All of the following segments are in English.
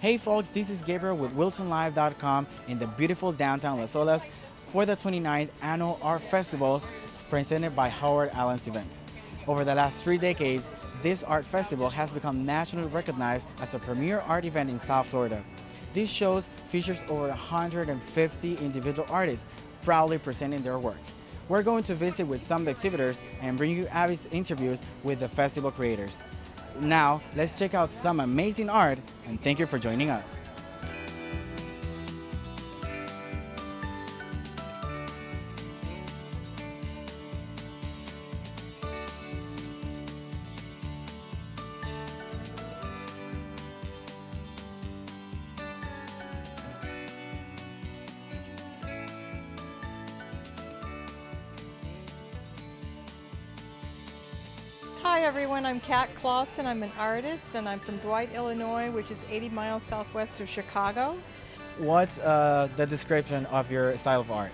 Hey folks, this is Gabriel with WiltonLive.com in the beautiful downtown Las Olas for the 29th Annual Art Festival presented by Howard Alan's Events. Over the last three decades, this art festival has become nationally recognized as a premier art event in South Florida. This shows features over 150 individual artists proudly presenting their work. We're going to visit with some of the exhibitors and bring you Abi's interviews with the festival creators. Now, let's check out some amazing art and thank you for joining us. Clausen. I'm an artist and I'm from Dwight, Illinois, which is 80 miles southwest of Chicago. What's uh, the description of your style of art?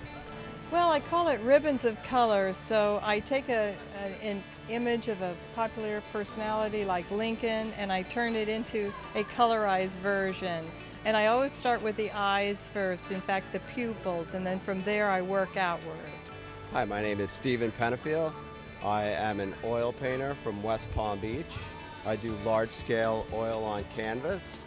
Well, I call it ribbons of color. So I take a, a- an image of a popular personality like Lincoln and I turn it into a colorized version. And I always start with the eyes first, in fact, the pupils, and then from there I work outward. Hi, my name is Stephen Penafiel. I am an oil painter from West Palm Beach. I do large scale oil on canvas,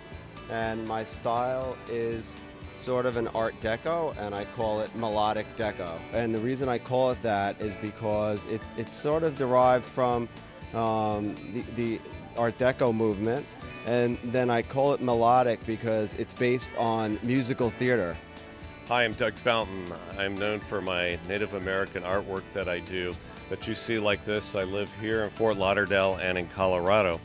and my style is sort of an art deco, and I call it melodic deco. And the reason I call it that is because it, it's sort of derived from um, the, the art deco movement, and then I call it melodic because it's based on musical theater. Hi, I'm Doug Fountain. I'm known for my Native American artwork that I do that you see like this. I live here in Fort Lauderdale and in Colorado.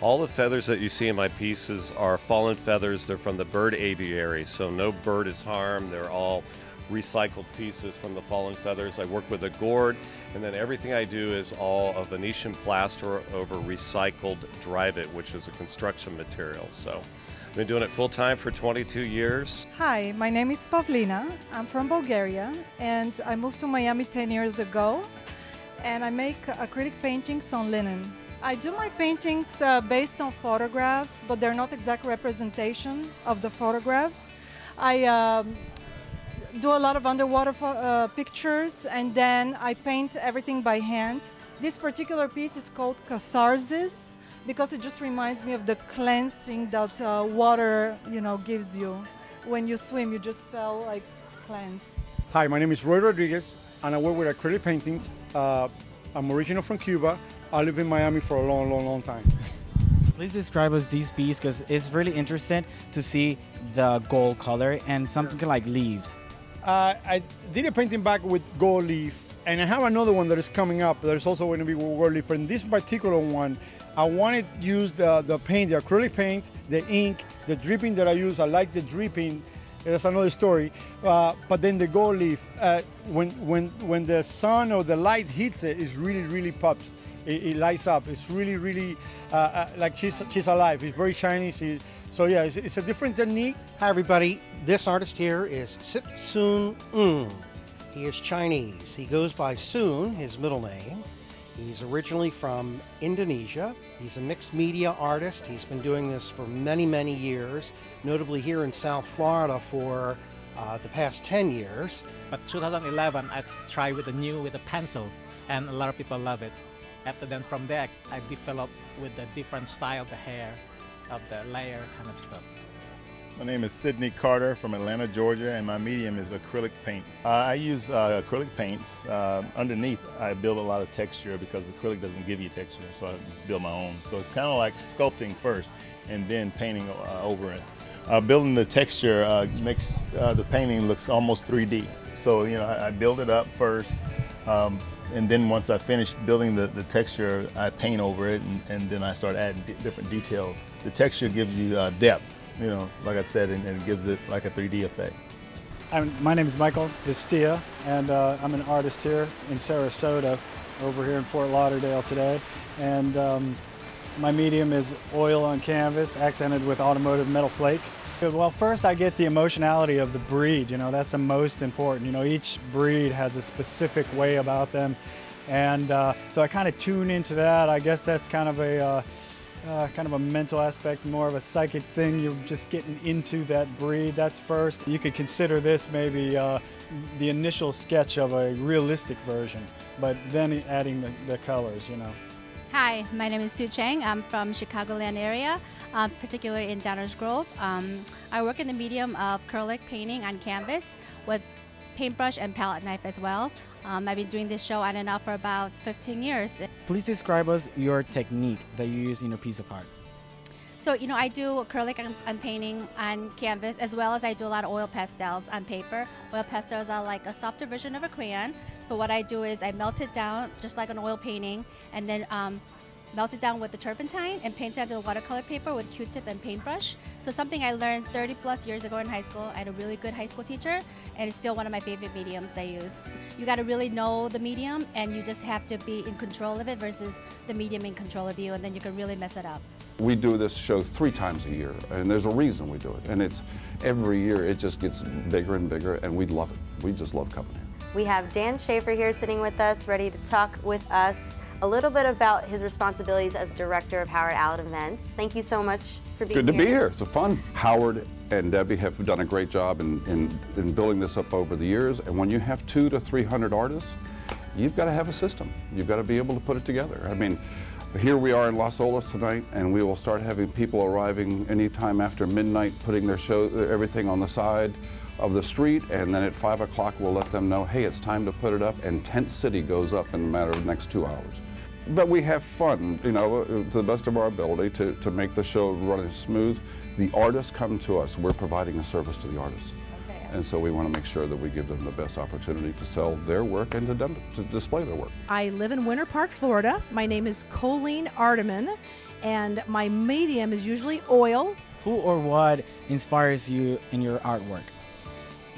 All the feathers that you see in my pieces are fallen feathers. They're from the bird aviary, so no bird is harmed. They're all recycled pieces from the fallen feathers. I work with a gourd, and then everything I do is all a Venetian plaster over recycled Dryvit, which is a construction material. So I've been doing it full time for 22 years. Hi, my name is Pavlina. I'm from Bulgaria and I moved to Miami 10 years ago and I make acrylic paintings on linen. I do my paintings uh, based on photographs, but they're not exact representation of the photographs. I um, do a lot of underwater uh, pictures and then I paint everything by hand. This particular piece is called Catharsis because it just reminds me of the cleansing that uh, water, you know, gives you. When you swim, you just feel like cleansed. Hi, my name is Roy Rodriguez, and I work with acrylic paintings. Uh, I'm original from Cuba. I live in Miami for a long, long, long time. Please describe us these pieces because it's really interesting to see the gold color and something like leaves. Uh, I did a painting back with gold leaf, and I have another one that is coming up that is also going to be gold leaf. But in this particular one, I wanted to use the, the paint, the acrylic paint, the ink, the dripping that I use. I like the dripping. That's another story. Uh, but then the gold leaf, uh, when when when the sun or the light hits it, it really really pops. It, it lights up. It's really really uh, uh, like she's she's alive. It's very shiny. She, so yeah, it's, it's a different technique. Hi, everybody. This artist here is Sit Soon Un. He is Chinese. He goes by Soon, his middle name. He's originally from Indonesia. He's a mixed media artist. He's been doing this for many, many years, notably here in South Florida for uh, the past 10 years. But 2011, I tried with the new with the pencil, and a lot of people love it. After then, from there, I developed with the different style the hair, of the layer kind of stuff. My name is Sydney Carter from Atlanta, Georgia, and my medium is acrylic paints. Uh, I use uh, acrylic paints. Uh, underneath, I build a lot of texture because acrylic doesn't give you texture, so I build my own. So it's kind of like sculpting first and then painting uh, over it. Uh, building the texture makes the painting looks almost 3D. So you know, I, I build it up first, um, and then once I finish building the, the texture, I paint over it, and, and then I start adding different details. The texture gives you depth, you know, like I said, and, and it gives it like a 3D effect. I'm, my name is Michael Vistia, and uh, I'm an artist here in Sarasota, over here in Fort Lauderdale today. And um, my medium is oil on canvas, accented with automotive metal flake. Well, first I get the emotionality of the breed. You know, that's the most important. You know, each breed has a specific way about them, and uh, so I kind of tune into that. I guess that's kind of a uh, uh, kind of a mental aspect, more of a psychic thing. You're just getting into that breed. That's first. You could consider this maybe uh, the initial sketch of a realistic version, but then adding the, the colors, you know. Hi, my name is Sue Chang. I'm from Chicagoland area, uh, particularly in Downers Grove. Um, I work in the medium of acrylic painting on canvas with paintbrush and palette knife as well. Um, I've been doing this show on and off for about 15 years. Please describe us your technique that you use in your piece of art. So, you know, I do acrylic and, and, painting on canvas as well as I do a lot of oil pastels on paper. Oil pastels are like a softer version of a crayon. So what I do is I melt it down just like an oil painting and then um, melt it down with the turpentine and paint it onto the watercolor paper with Q-tip and paintbrush. So something I learned 30 plus years ago in high school. I had a really good high school teacher and it's still one of my favorite mediums I use. You got to really know the medium and you just have to be in control of it versus the medium in control of you and then you can really mess it up. We do this show three times a year and there's a reason we do it and it's every year it just gets bigger and bigger and we love it. We just love coming here. We have Dan Schaefer here sitting with us ready to talk with us a little bit about his responsibilities as director of Howard Alan Events. Thank you so much for being here. Good to be here. It's a fun. Howard and Debbie have done a great job in, in, in building this up over the years. And when you have two to 300 artists, you've got to have a system. You've got to be able to put it together. I mean, here we are in Las Olas tonight, and we will start having people arriving anytime after midnight, putting their show, everything on the side of the street, and then at 5 o'clock we'll let them know, hey, it's time to put it up, and Tent City goes up in a matter of the next two hours but we have fun, you know, uh, to the best of our ability to, to make the show run as smooth. The artists come to us. We're providing a service to the artists. Okay. And so we want to make sure that we give them the best opportunity to sell their work and to, dem- to display their work. I live in Winter Park, Florida. My name is Colleen Ardeman, and my medium is usually oil. Who or what inspires you in your artwork?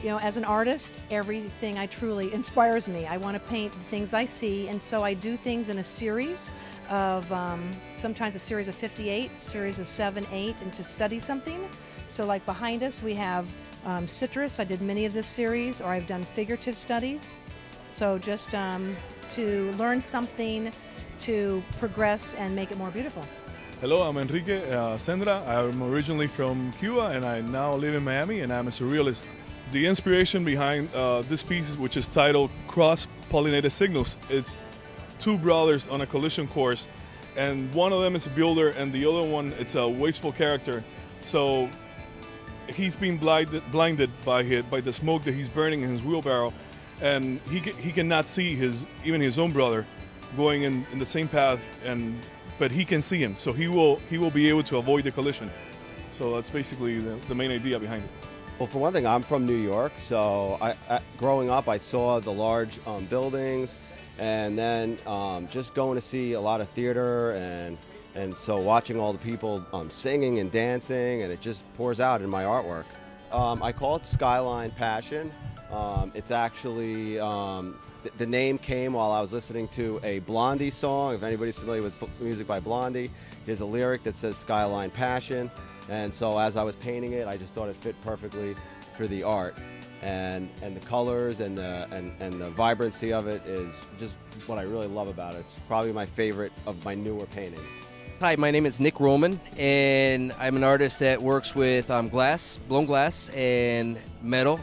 You know, as an artist, everything I truly inspires me. I want to paint the things I see, and so I do things in a series of um, sometimes a series of 58, series of 7, 8, and to study something. So, like behind us, we have um, citrus. I did many of this series, or I've done figurative studies. So, just um, to learn something to progress and make it more beautiful. Hello, I'm Enrique uh, Sendra. I'm originally from Cuba and I now live in Miami and I'm a surrealist the inspiration behind uh, this piece, which is titled Cross Pollinated Signals, it's two brothers on a collision course, and one of them is a builder, and the other one it's a wasteful character. So he's been blinded, blinded by it, by the smoke that he's burning in his wheelbarrow, and he he cannot see his even his own brother going in, in the same path, and but he can see him, so he will he will be able to avoid the collision. So that's basically the, the main idea behind it. Well, for one thing, I'm from New York, so I, I, growing up, I saw the large um, buildings, and then um, just going to see a lot of theater, and and so watching all the people um, singing and dancing, and it just pours out in my artwork. Um, I call it Skyline Passion. Um, it's actually um, th the name came while I was listening to a Blondie song. If anybody's familiar with music by Blondie, there's a lyric that says Skyline Passion. And so as I was painting it, I just thought it fit perfectly for the art. And, and the colors and the, and, and the vibrancy of it is just what I really love about it. It's probably my favorite of my newer paintings. Hi, my name is Nick Roman, and I'm an artist that works with um, glass, blown glass, and metal,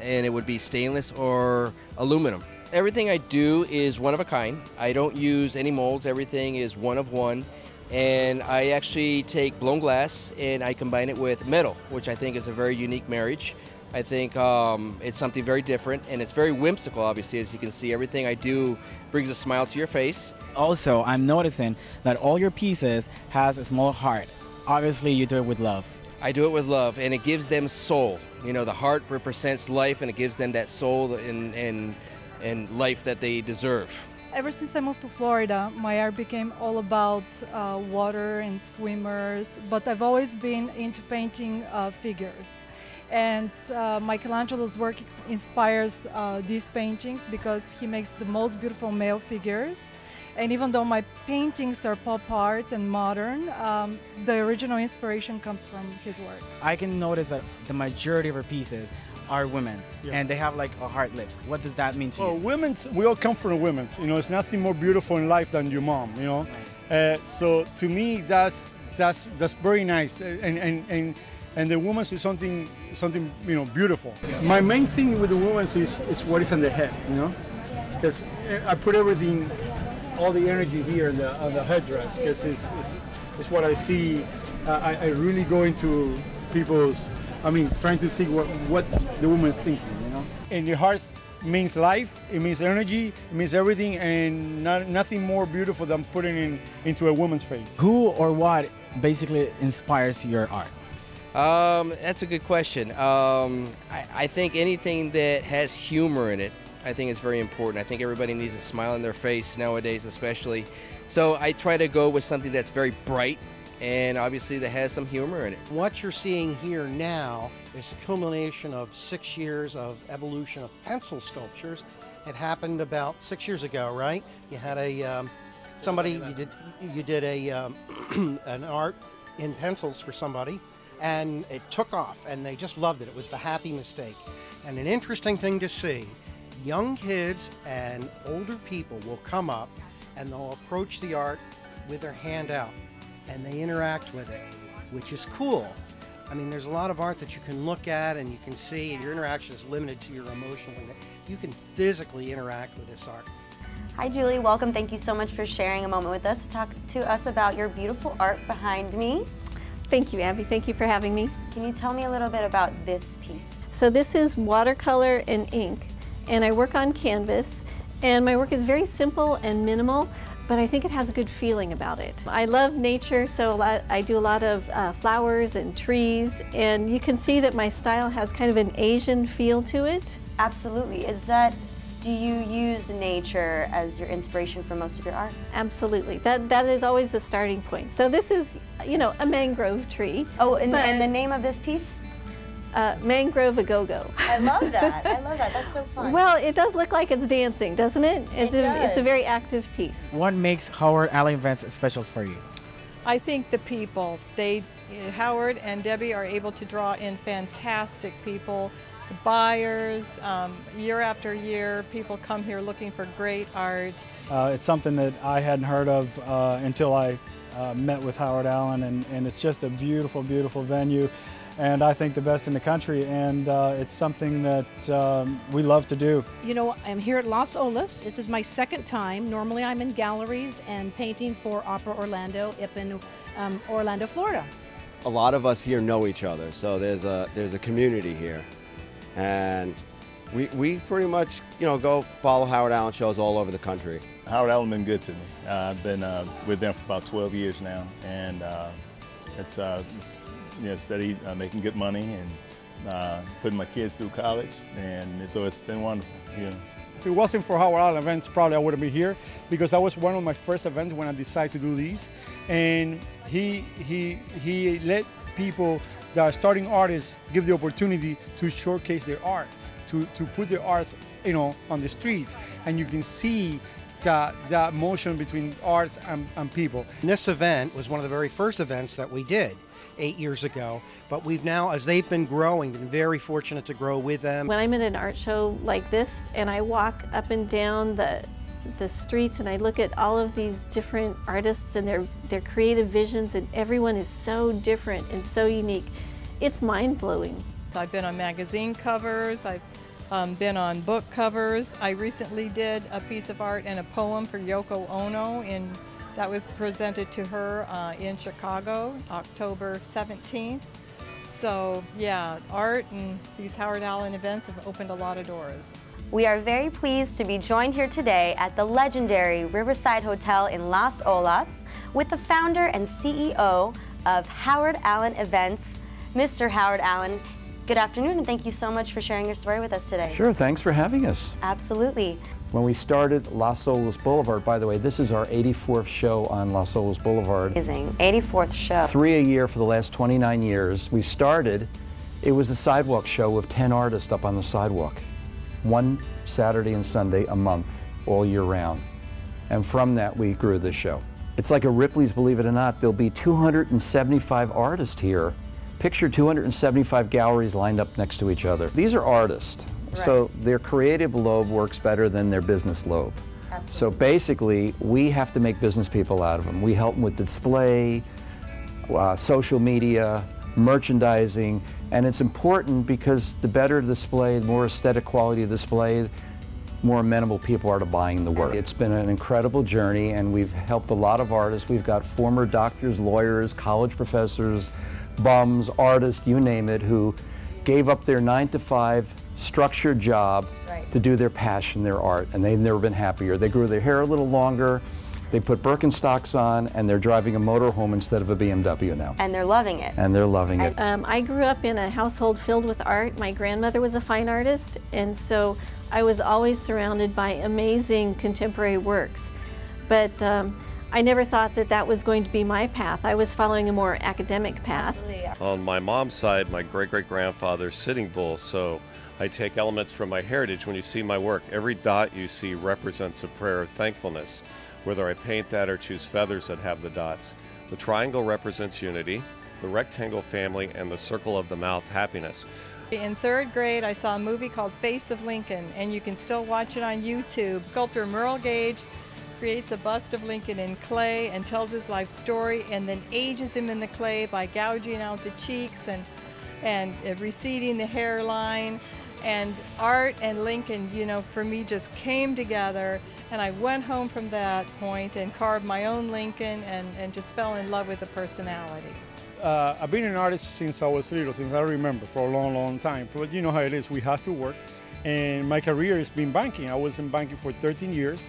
and it would be stainless or aluminum. Everything I do is one of a kind. I don't use any molds, everything is one of one and I actually take blown glass and I combine it with metal, which I think is a very unique marriage. I think um, it's something very different and it's very whimsical, obviously, as you can see. Everything I do brings a smile to your face. Also, I'm noticing that all your pieces has a small heart. Obviously, you do it with love. I do it with love, and it gives them soul. You know, the heart represents life, and it gives them that soul and, and, and life that they deserve. Ever since I moved to Florida, my art became all about uh, water and swimmers, but I've always been into painting uh, figures. And uh, Michelangelo's work inspires uh, these paintings because he makes the most beautiful male figures. And even though my paintings are pop art and modern, um, the original inspiration comes from his work. I can notice that the majority of her pieces are women yeah. and they have like a hard lips. What does that mean to well, you? women's, we all come from women's. You know, it's nothing more beautiful in life than your mom, you know. Uh, so to me, that's that's that's very nice. And and and and the woman's is something something you know beautiful. My main thing with the woman's is is what is on the head, you know, because I put everything, all the energy here in the on the headdress, because it's, it's it's what I see. Uh, I, I really go into people's. I mean, trying to think what what the woman's thinking, you know. And your heart means life, it means energy, it means everything, and not, nothing more beautiful than putting in into a woman's face. Who or what basically inspires your art? Um, that's a good question. Um, I, I think anything that has humor in it, I think is very important. I think everybody needs a smile on their face nowadays, especially. So I try to go with something that's very bright and obviously that has some humor in it. What you're seeing here now is a culmination of six years of evolution of pencil sculptures. It happened about six years ago, right? You had a um, somebody you did you did a um, an art in pencils for somebody, and it took off, and they just loved it. It was the happy mistake, and an interesting thing to see. Young kids and older people will come up, and they'll approach the art with their hand out and they interact with it, which is cool. I mean, there's a lot of art that you can look at and you can see, and your interaction is limited to your emotional. You can physically interact with this art. Hi, Julie. Welcome. Thank you so much for sharing a moment with us to talk to us about your beautiful art behind me. Thank you, Abi. Thank you for having me. Can you tell me a little bit about this piece? So this is watercolor and ink, and I work on canvas, and my work is very simple and minimal, but I think it has a good feeling about it. I love nature, so lot, I do a lot of uh, flowers and trees, and you can see that my style has kind of an Asian feel to it. Absolutely. Is that, do you use the nature as your inspiration for most of your art? Absolutely. That, that is always the starting point. So this is, you know, a mangrove tree. Oh, and, and the name of this piece? Uh, mangrove a go-go. I love that. I love that. That's so fun. Well, it does look like it's dancing, doesn't it? It's, It a, it's a very active piece. What makes Howard Alan events special for you? I think the people, they, Howard and Debbie are able to draw in fantastic people, buyers. Um, year after year, people come here looking for great art. Uh, it's something that I hadn't heard of uh, until I uh, met with Howard Alan, and, and it's just a beautiful, beautiful venue. And I think the best in the country, and uh, it's something that um, we love to do. You know, I'm here at Las Olas. This is my second time. Normally, I'm in galleries and painting for Opera Orlando up in um, Orlando, Florida. A lot of us here know each other, so there's a there's a community here, and we we pretty much you know go follow Howard Alan shows all over the country. Howard Alan has been good to me. Uh, I've been uh, with them for about 12 years now, and uh, it's, uh, it's you know steady uh, making good money and uh, putting my kids through college, and so it's been wonderful. You know. If it wasn't for Howard Alan events, probably I wouldn't be here because that was one of my first events when I decided to do these. And he he he let people that are starting artists give the opportunity to showcase their art, to, to put their arts, you know, on the streets, and you can see that that motion between arts and, and people. And this event was one of the very first events that we did eight years ago, but we've now, as they've been growing, been very fortunate to grow with them. When I'm at an art show like this and I walk up and down the the streets and I look at all of these different artists and their their creative visions and everyone is so different and so unique. It's mind-blowing. I've been on magazine covers, I've um, been on book covers. I recently did a piece of art and a poem for Yoko Ono in that was presented to her uh, in Chicago, October 17th. So yeah, art and these Howard Alan events have opened a lot of doors. We are very pleased to be joined here today at the legendary Riverside Hotel in Las Olas with the founder and CEO of Howard Alan Events, Mr. Howard Alan. Good afternoon and thank you so much for sharing your story with us today. Sure, thanks for having us. Absolutely. When we started Las Olas Boulevard, by the way, this is our 84th show on Las Olas Boulevard. Amazing. 84th show. Three a year for the last 29 years. We started, it was a sidewalk show with 10 artists up on the sidewalk. One Saturday and Sunday a month, all year round. And from that, we grew the show. It's like a Ripley's, believe it or not, there'll be 275 artists here. Picture 275 galleries lined up next to each other. These are artists. So their creative lobe works better than their business lobe. So basically, we have to make business people out of them. We help them with display, uh, social media, merchandising, and it's important because the better the display, the more aesthetic quality of display, more amenable people are to buying the work. It's been an incredible journey and we've helped a lot of artists. We've got former doctors, lawyers, college professors, bums, artists, you name it, who gave up their nine to five structured job right. to do their passion, their art, and they've never been happier. They grew their hair a little longer, they put Birkenstocks on, and they're driving a motorhome instead of a BMW now. And they're loving it. And they're loving it. Um, I grew up in a household filled with art. My grandmother was a fine artist, and so I was always surrounded by amazing contemporary works. But um, I never thought that that was going to be my path. I was following a more academic path. On my mom's side, my great great grandfather's Sitting Bull, so I take elements from my heritage. When you see my work, every dot you see represents a prayer of thankfulness, whether I paint that or choose feathers that have the dots. The triangle represents unity, the rectangle family, and the circle of the mouth happiness. In third grade, I saw a movie called Face of Lincoln, and you can still watch it on YouTube. Sculptor Merrell Gage creates a bust of Lincoln in clay and tells his life story and then ages him in the clay by gouging out the cheeks and, and uh, receding the hairline. And art and Lincoln, you know, for me just came together. And I went home from that point and carved my own Lincoln and, and just fell in love with the personality. Uh, I've been an artist since I was little, since I remember, for a long, long time. But you know how it is, we have to work. And my career has been banking. I was in banking for 13 years.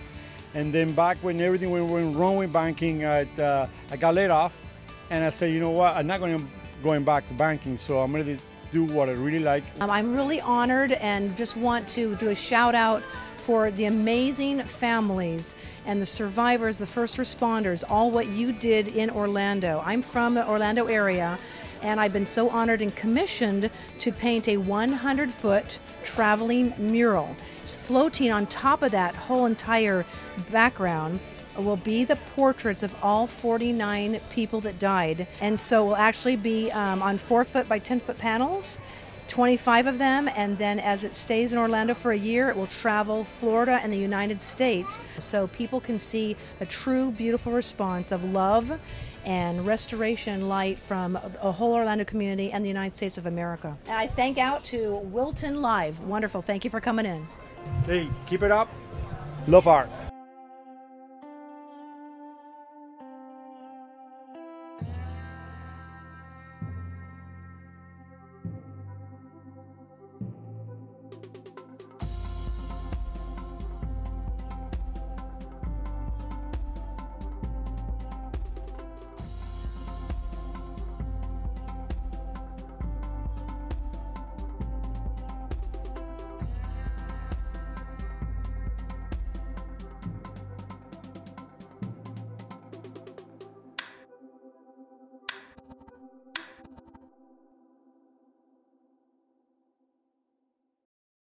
And then back when everything went wrong with banking, I, uh, I got laid off. And I said, you know what, I'm not going going back to banking, so I'm going to do what I really like. Um, I'm really honored and just want to do a shout out for the amazing families and the survivors, the first responders, all what you did in Orlando. I'm from the Orlando area and I've been so honored and commissioned to paint a 100 foot traveling mural. Floating on top of that whole entire background will be the portraits of all 49 people that died. And so will actually be um, on four foot by 10 foot panels. 25 of them, and then as it stays in Orlando for a year, it will travel Florida and the United States so people can see a true, beautiful response of love and restoration light from a whole Orlando community and the United States of America. And I thank out to Wilton Live. Wonderful. Thank you for coming in. Hey, keep it up. Love art.